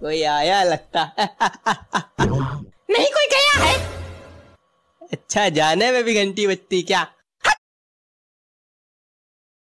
कोई आया लगता। नहीं कोई गया है। अच्छा जाने में भी घंटी बजती क्या?